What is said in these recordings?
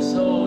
so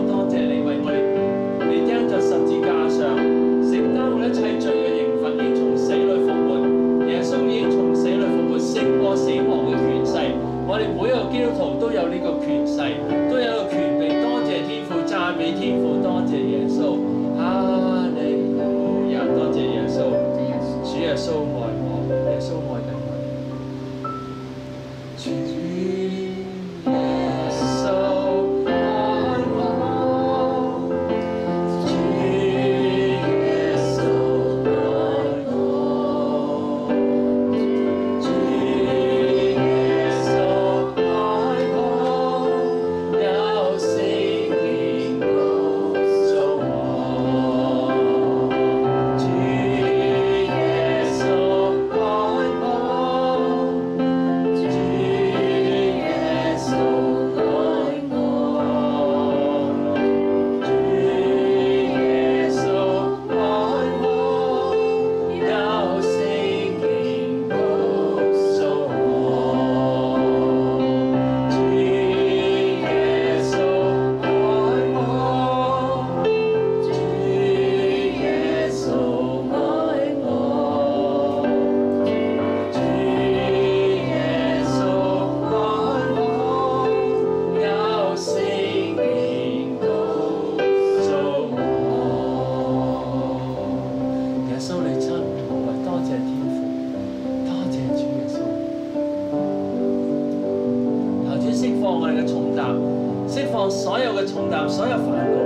Saia fora.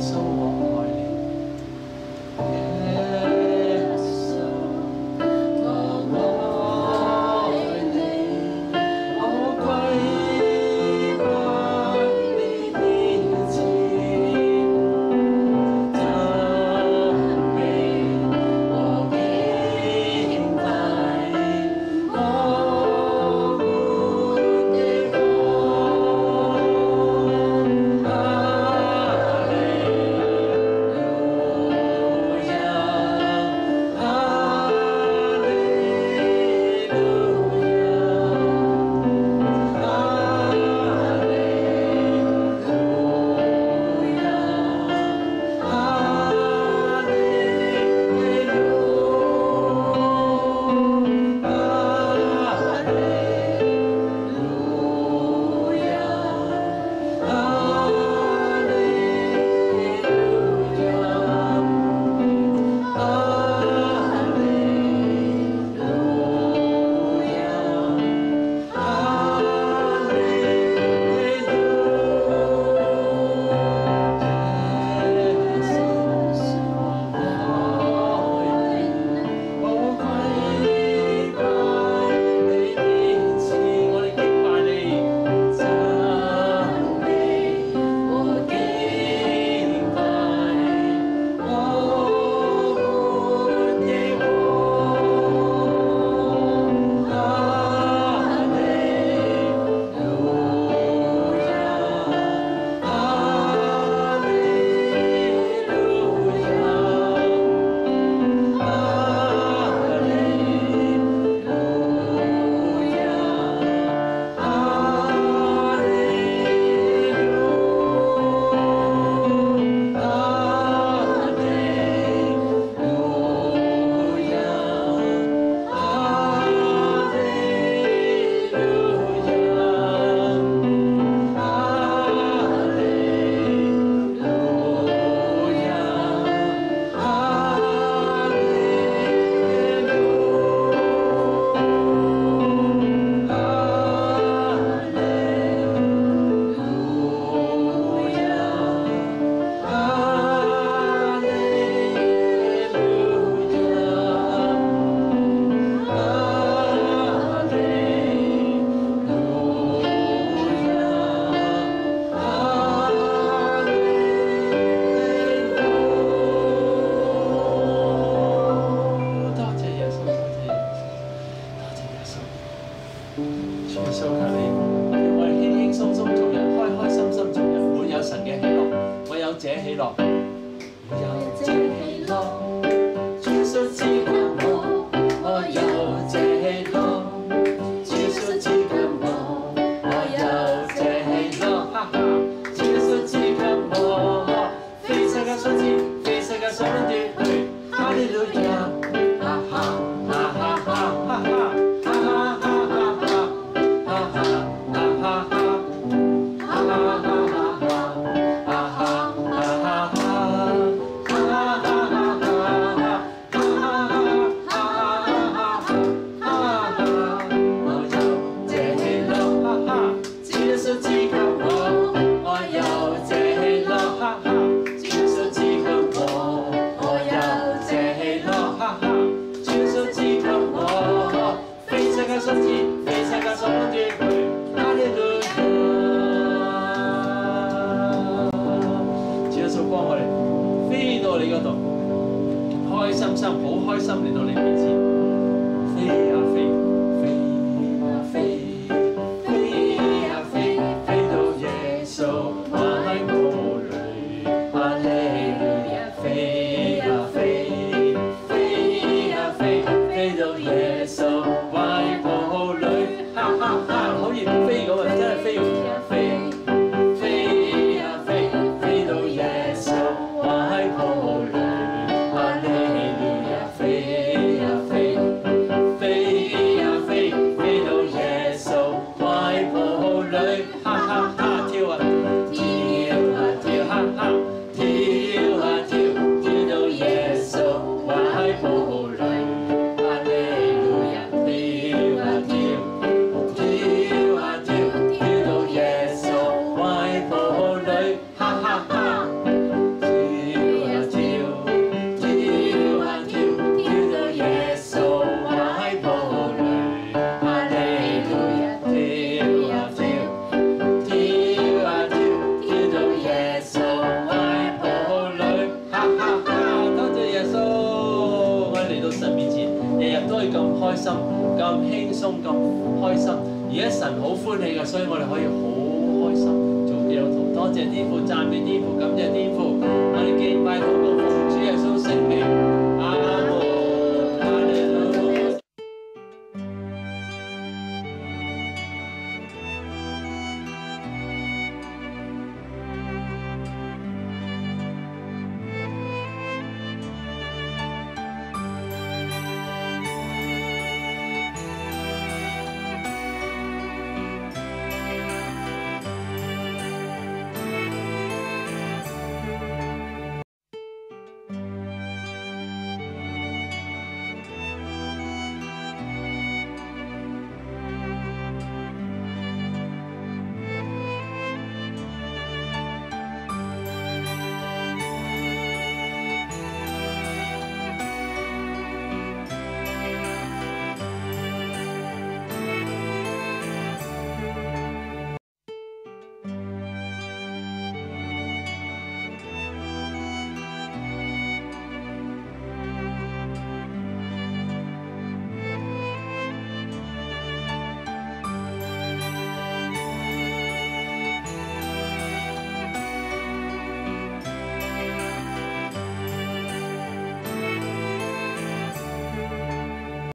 soul. 借一束光，我哋飞到你 𠮶 度，开心心好开心嚟到你面前。飞啊飞，飞啊飞，飞啊飞，飞到耶稣。啊！多谢耶稣，我哋嚟到神面前，日日都可咁开心、咁轻松、咁开心。而家神好欢喜嘅，所以我哋可以好开心做基督徒。多谢天父，赞美天父，感谢天父，我哋敬拜祷告主耶稣，圣灵。